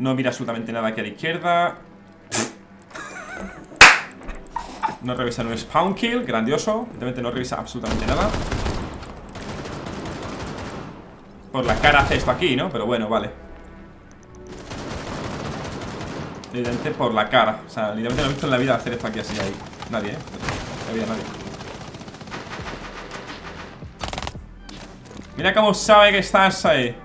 No mira absolutamente nada aquí a la izquierda. No revisa un spawn kill, grandioso. Evidentemente no revisa absolutamente nada. Por la cara hace esto aquí, ¿no? Pero bueno, vale. Evidentemente por la cara. O sea, literalmente no he visto en la vida hacer esto aquí así ahí. Nadie, ¿eh? No había nadie. Mira cómo sabe que estás ahí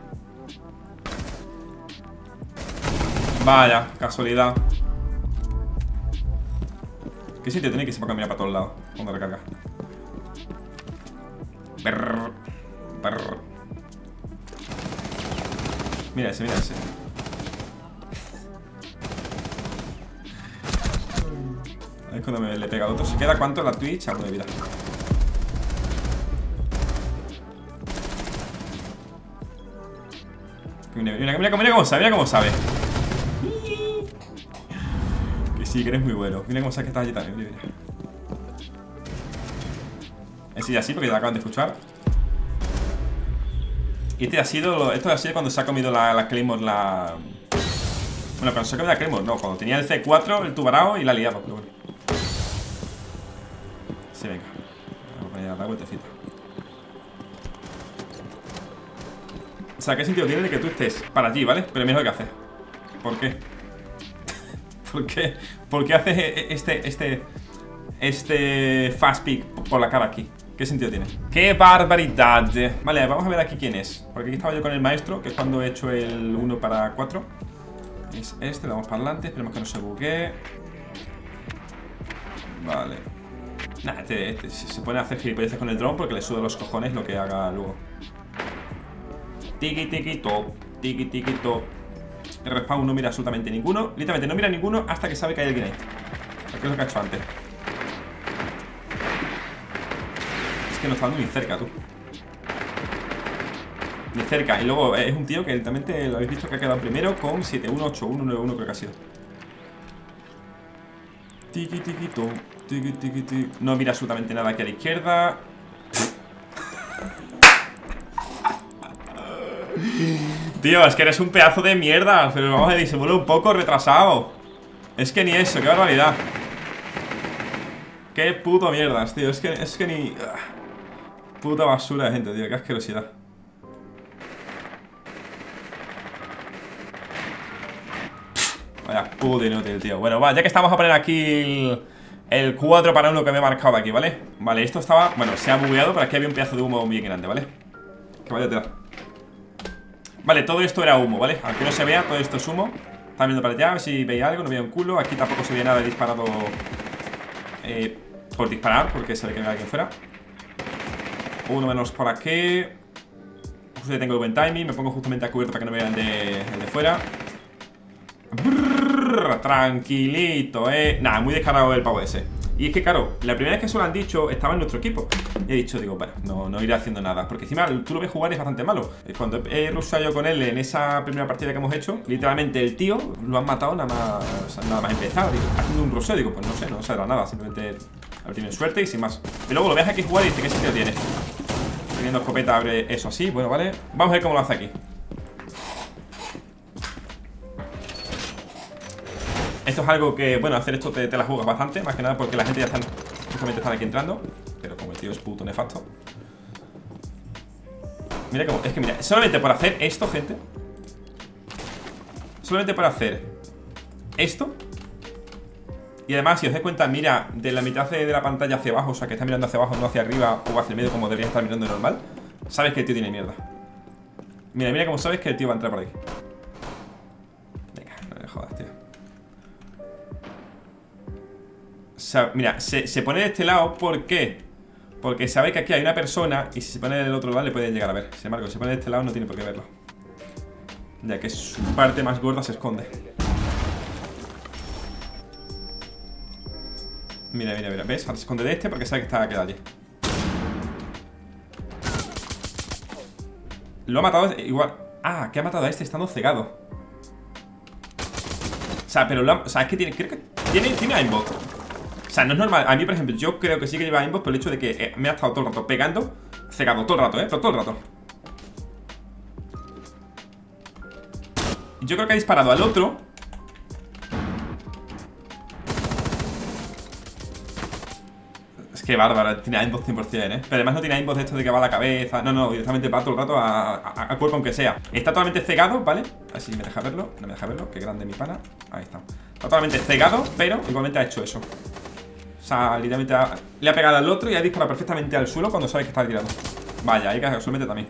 Vaya, casualidad ¿Qué sitio tiene que se puede caminar para todos lados? Cuando recarga Brrr, brrr. Mira ese, mira ese Es cuando me le pega otro ¿Se queda cuánto la Twitch? Algo de vida Mira, cómo sabe, mira cómo sabe sí, que eres muy bueno. Mira cómo sabe que estás allí también, mira, mira Ese así porque ya acaban de escuchar. Y este ha sido, esto ha sido cuando se ha comido la, la Claymore, la... Bueno, cuando se ha comido la Claymore, no Cuando tenía el C4, el tubarao y la liado, pero Sí, venga. Vamos a poner la vueltecita. O sea, ¿qué sentido tiene de que tú estés para allí, ¿vale? Pero mira lo que haces. ¿Por qué? ¿Por qué? ¿Por qué haces e- e- este, este, este fast pick por la cara aquí? ¿Qué sentido tiene? ¡Qué barbaridad! Vale, vamos a ver aquí quién es Porque aquí estaba yo con el maestro, que es cuando he hecho el 1 para 4 Es este, le damos para adelante Esperemos que no se buguee Vale Nah, este, este se pone a hacer gilipolleces con el drone Porque le suda los cojones lo que haga luego Tiki tiki top, tiki tiki top. El respawn no mira absolutamente ninguno. Literalmente no mira ninguno hasta que sabe que hay alguien ahí. ¿Qué es lo que ha hecho antes? Es que no está dando ni cerca, tú. Ni cerca. Y luego eh, es un tío que literalmente lo habéis visto que ha quedado primero con 718191 creo que ha sido. Tiki tiki tiki tiki tiki. No mira absolutamente nada aquí a la izquierda. Tío, es que eres un pedazo de mierda Pero vamos a vuelve un poco retrasado Es que ni eso, qué barbaridad Qué puto mierdas, tío Es que, es que ni... ah. Puta basura de gente, tío, qué asquerosidad Vaya puto inútil, tío Bueno, va, ya que estamos a poner aquí el, el 4 para 1 que me he marcado aquí, ¿vale? Vale, esto estaba... Bueno, se ha bugueado, pero aquí había un pedazo de humo bien grande, ¿vale? Que vaya a tirar Vale, todo esto era humo, ¿vale? Aunque no se vea, todo esto es humo. Están viendo para allá, a ver si veía algo, no veía un culo. Aquí tampoco se veía nada, disparado eh, Por disparar, porque se ve que me alguien fuera. Uno menos por aquí. Justo tengo el buen timing Me pongo justamente a cubierto para que no vean de, el de fuera. Tranquilito, eh. Nada, muy descarado el pavo ese y es que, claro, la primera vez que eso lo han dicho estaba en nuestro equipo. Y he dicho, digo, bueno, no, no iré haciendo nada. Porque encima tú lo ves jugar y es bastante malo. Cuando he rusado yo con él en esa primera partida que hemos hecho, literalmente el tío lo han matado nada más, nada más empezar. Digo, haciendo un ruseo, digo, pues no sé, no será nada. Simplemente tenido suerte y sin más. Y luego lo ves aquí jugar y dice, ¿qué sitio tiene? Teniendo escopeta abre eso así, bueno, vale. Vamos a ver cómo lo hace aquí. Esto es algo que, bueno, hacer esto te, te la juegas bastante Más que nada porque la gente ya están, justamente están aquí entrando Pero como el tío es puto nefasto. Mira cómo, es que mira Solamente por hacer esto, gente Solamente por hacer Esto Y además, si os dais cuenta, mira De la mitad de la pantalla hacia abajo O sea, que está mirando hacia abajo, no hacia arriba O hacia el medio como debería estar mirando normal Sabes que el tío tiene mierda. Mira, mira cómo sabes que el tío va a entrar por ahí Venga, no me jodas, tío Mira, se, se pone de este lado ¿Por qué? Porque sabe que aquí hay una persona Y si se pone del otro lado le puede llegar a ver. Sin embargo, si se pone de este lado no tiene por qué verlo. Ya que su parte más gorda se esconde. Mira, mira, mira. ¿Ves? Ahora se esconde de este porque sabe que está quedado allí. Lo ha matado igual. Ah, que ha matado a este estando cegado. O sea, pero lo ha, O sea, es que tiene Creo que tiene, tiene aimbot sea, no es normal. A mí, por ejemplo, yo creo que sí que lleva aimbot Por el hecho de que eh, me ha estado todo el rato pegando Cegado, todo el rato, ¿eh? Pero todo el rato. Yo creo que ha disparado al otro. Es que bárbaro, tiene aimbot 100%, ¿eh? Pero además no tiene aimbot de esto de que va a la cabeza. No, no, directamente va todo el rato a, a, cuerpo aunque sea. Está totalmente cegado, ¿vale? Así me deja verlo, no me deja verlo Qué grande mi pana, ahí está. Está totalmente cegado, pero igualmente ha hecho eso O sea, literalmente le ha pegado al otro Y ha disparado perfectamente al suelo cuando sabe que está tirado Vaya, ahí casualmente también.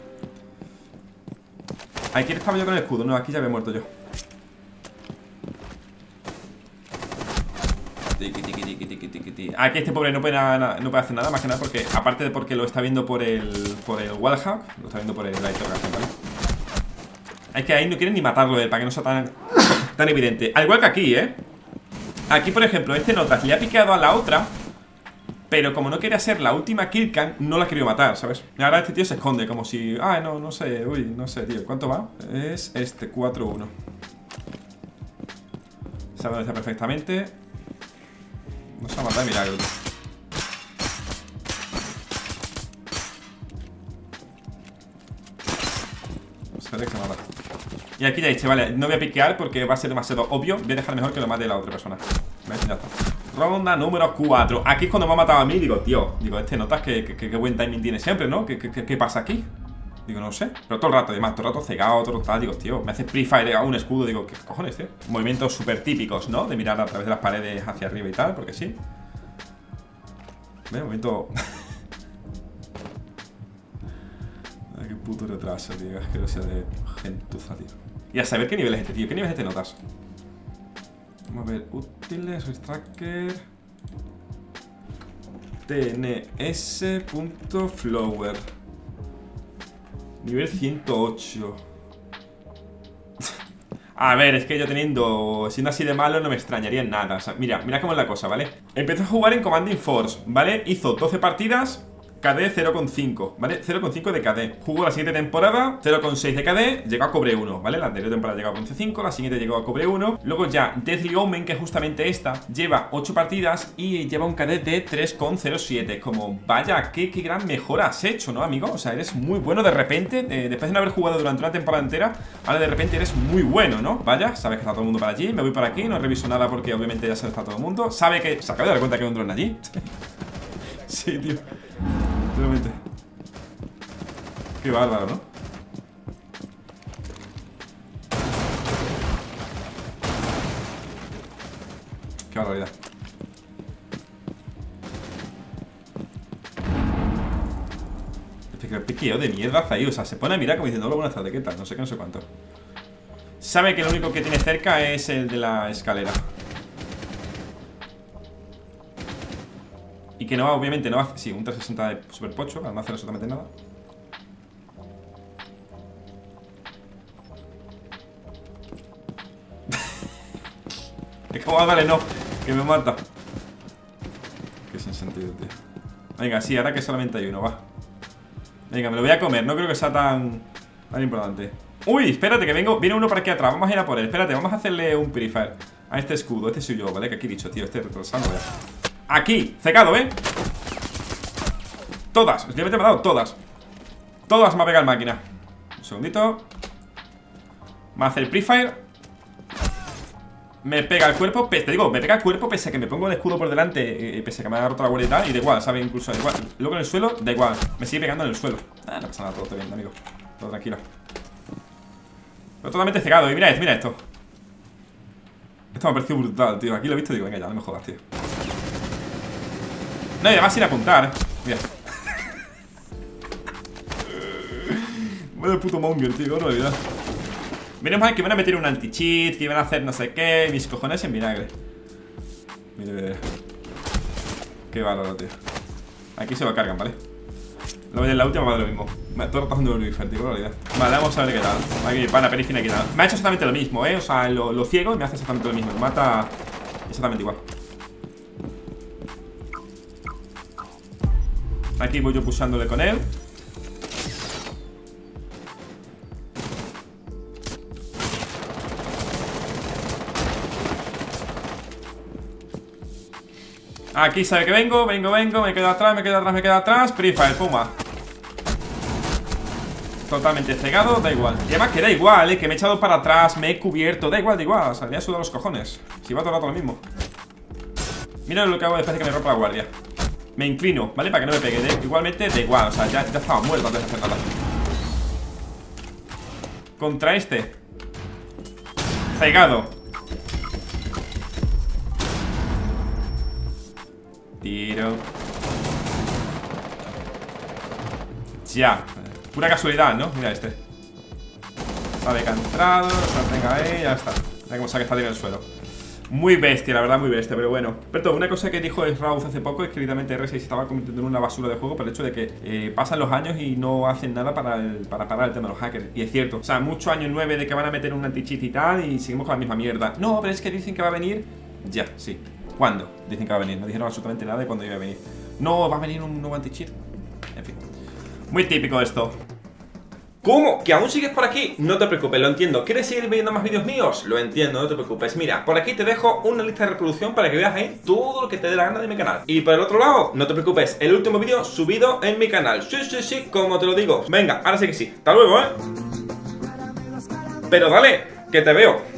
Aquí estaba yo con el escudo, no, aquí ya había muerto yo. Aquí este pobre no puede, no puede hacer nada Más que nada porque, aparte de porque lo está viendo por el Por el wallhack, lo está viendo por el, la interrogación, ¿vale? Es que ahí no quieren ni matarlo él Para que no sea tan, tan evidente. Al igual que aquí, ¿eh? Aquí, por ejemplo, este Notas le ha picado a la otra pero como no quiere hacer la última killcam, no la querido matar, ¿sabes? Y ahora este tío se esconde, como si... Ah, no, no sé, uy, no sé, tío ¿Cuánto va? Es este, 4-1 Sabe dónde está perfectamente. No se ha matado de milagro Espera que mata Y aquí ya dice, vale, no voy a piquear porque va a ser demasiado obvio. Voy a dejar mejor que lo mate la otra persona. ¿Ves? Ya está. Ronda número 4 Aquí es cuando me ha matado a mí. Digo, tío, digo, este notas que, que, buen timing tiene siempre, ¿no? ¿Qué, ¿Qué, pasa aquí? Digo, no sé. Pero todo el rato, además, todo el rato cegado, todo el tal Digo, tío, me hace pre-fire a un escudo. Digo, ¿qué cojones, tío? Movimientos súper típicos, ¿no? De mirar a través de las paredes hacia arriba y tal Porque sí. Ve, movimiento... Ay, qué puto retraso, tío. Es que no sea de gentuza, tío Y a saber qué nivel es este, tío ¿Qué nivel es este notas? Vamos a ver, útiles, tracker tns.flower Nivel 108 A ver, es que yo teniendo Siendo así de malo no me extrañaría en nada o sea, Mira, mira cómo es la cosa, ¿vale? Empezó a jugar en Commanding Force, ¿vale? Hizo 12 partidas KD 0,5, ¿vale? 0,5 de KD Jugó la siguiente temporada 0,6 de KD Llegó a cobre 1, ¿vale? La anterior temporada llegó a 11,5 La siguiente llegó a cobre 1 Luego ya Deathly Omen, que es justamente esta Lleva 8 partidas y lleva un KD de 3,07 Como, vaya, qué, qué gran mejora has hecho, ¿no, amigo? O sea, eres muy bueno de repente eh, Después de no haber jugado durante una temporada entera Ahora de repente eres muy bueno, ¿no? Vaya, sabes que está todo el mundo para allí Me voy para aquí, no reviso nada porque obviamente ya se está todo el mundo Sabe que... Se acaba de dar cuenta que hay un drone allí Sí, tío. Qué bárbaro, ¿no? Qué barbaridad. Este piqueo de mierda ahí, o sea, se pone a mirar como diciendo, buenas tardes, ¿qué tal? No sé qué, no sé cuánto. Sabe que lo único que tiene cerca es el de la escalera. Y que no va, obviamente, no hace... Sí, un 360 de super pocho, no hace absolutamente nada. Es como, ah, vale, no, que me mata. Qué sin sentido, tío. Venga, sí, ahora que solamente hay uno, va. Venga, me lo voy a comer, no creo que sea tan, tan importante. Uy, espérate, que vengo, viene uno para aquí atrás, vamos a ir a por él. Espérate, vamos a hacerle un purifier a este escudo. Este soy yo, ¿vale? Que aquí he dicho, tío, este retrasado, ya. Aquí, secado, ¿eh? Todas, obviamente me ha dado todas Todas me ha pegado el máquina Un segundito Me hace el pre-fire Me pega el cuerpo, te digo, me pega el cuerpo Pese a que me pongo el escudo por delante eh, Pese a que me ha roto la guardia y tal Y da igual, ¿sabe? Incluso da igual Luego en el suelo, da igual Me sigue pegando en el suelo ah, No pasa nada, todo está bien, amigo Todo tranquilo Pero totalmente cegado, y mira esto, mira esto Esto me ha parecido brutal, tío Aquí lo he visto y digo, venga ya, no me jodas, tío no, y además sin apuntar, eh. Mira. Vaya puto monger, tío, no realidad. Menos mal que van a meter un anti-cheat, que van a hacer no sé qué, mis cojones en vinagre. Mire, mire. Qué bárbaro, tío. Aquí se lo cargan, ¿vale? Luego en la última va de lo mismo. Me estoy rotando el tío, realidad. Vale, vamos a ver qué tal. Aquí, pana, perifina aquí nada. Me ha hecho exactamente lo mismo, ¿eh? O sea, lo, lo ciego y me hace exactamente lo mismo. Me mata exactamente igual. Aquí voy yo pulsándole con él Aquí sabe que vengo, vengo, vengo Me quedo atrás, me quedo atrás, me quedo atrás. Free Fire, puma. Totalmente cegado, da igual. Y además que da igual, eh, que me he echado para atrás Me he cubierto, da igual, da igual. O sea, me ha sudado los cojones. Si va todo el rato lo mismo. Mira lo que hago después de que me rompa la guardia. Me inclino, ¿vale? Para que no me pegue Igualmente da igual, o sea, ya, ya estaba muerto antes de hacer nada. Contra este. Cegado Tiro Ya Pura casualidad, ¿no? Mira este Sabe que ha venga ahí, ya está Mira cómo que está en el suelo muy bestia, la verdad, muy bestia, pero bueno Pero una cosa que dijo Rauz hace poco es que literalmente R6 estaba convirtiendo en una basura de juego por el hecho de que eh, pasan los años y no hacen nada para, para parar el tema de los hackers. Y es cierto, o sea, muchos años nueve de que van a meter un anti-cheat y tal y seguimos con la misma mierda. No, pero es que dicen que va a venir ya, sí. ¿Cuándo? Dicen que va a venir, no dijeron absolutamente nada de cuándo iba a venir. No, va a venir un nuevo anti-cheat. En fin. Muy típico esto. ¿Cómo? ¿Que aún sigues por aquí? No te preocupes, lo entiendo. ¿Quieres seguir viendo más vídeos míos? Lo entiendo, no te preocupes. Mira, por aquí te dejo una lista de reproducción para que veas ahí todo lo que te dé la gana de mi canal. Y por el otro lado, no te preocupes, el último vídeo subido en mi canal. Sí, sí, sí, como te lo digo. Venga, ahora sí que sí. Hasta luego, ¿eh? Pero dale, que te veo.